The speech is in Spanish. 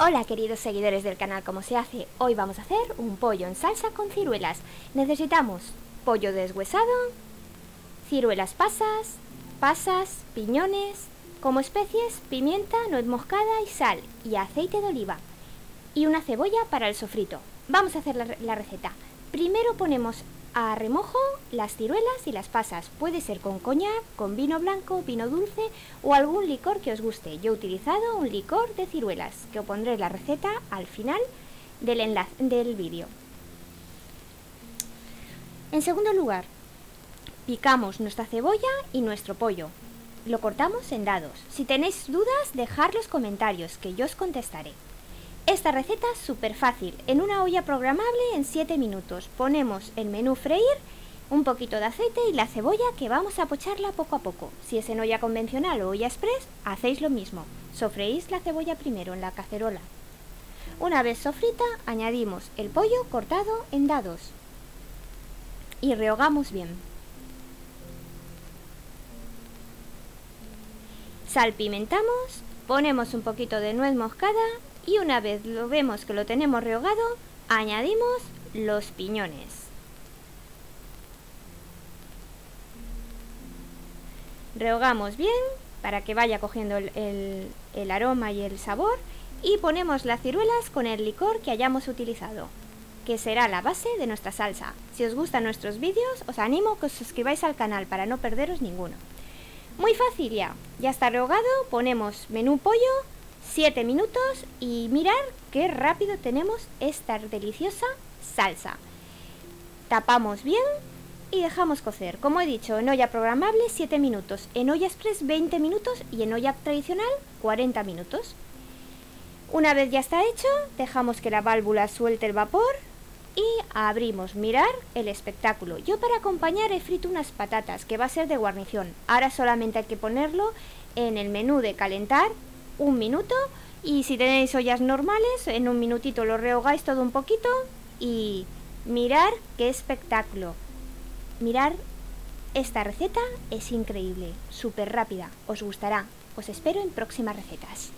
Hola queridos seguidores del canal Como se hace, hoy vamos a hacer un pollo en salsa con ciruelas. Necesitamos pollo deshuesado, ciruelas pasas, pasas, piñones, como especies pimienta, nuez moscada y sal y aceite de oliva y una cebolla para el sofrito. Vamos a hacer la receta. Primero ponemos a remojo las ciruelas y las pasas. Puede ser con coñac, con vino blanco, vino dulce o algún licor que os guste. Yo he utilizado un licor de ciruelas, que os pondré la receta al final del, enlace, del vídeo. En segundo lugar, picamos nuestra cebolla y nuestro pollo. Lo cortamos en dados. Si tenéis dudas, dejad los comentarios, que yo os contestaré. Esta receta es súper fácil. En una olla programable en 7 minutos ponemos el menú freír, un poquito de aceite y la cebolla que vamos a pocharla poco a poco. Si es en olla convencional o olla express, hacéis lo mismo. Sofreís la cebolla primero en la cacerola. Una vez sofrita, añadimos el pollo cortado en dados y rehogamos bien. Salpimentamos, ponemos un poquito de nuez moscada y una vez lo vemos que lo tenemos rehogado, añadimos los piñones. Rehogamos bien para que vaya cogiendo el, el, aroma y el sabor y ponemos las ciruelas con el licor que hayamos utilizado, que será la base de nuestra salsa. Si os gustan nuestros vídeos, os animo a que os suscribáis al canal para no perderos ninguno. Muy fácil ya, ya está rehogado, ponemos menú pollo, 7 minutos y mirar qué rápido tenemos esta deliciosa salsa. Tapamos bien y dejamos cocer. Como he dicho, en olla programable 7 minutos, en olla express 20 minutos y en olla tradicional 40 minutos. Una vez ya está hecho, dejamos que la válvula suelte el vapor y abrimos. Mirar el espectáculo. Yo para acompañar he frito unas patatas que va a ser de guarnición. Ahora solamente hay que ponerlo en el menú de calentar un minuto y si tenéis ollas normales, en un minutito lo rehogáis todo un poquito y mirar qué espectáculo. Mirar esta receta es increíble, súper rápida, os gustará. Os espero en próximas recetas.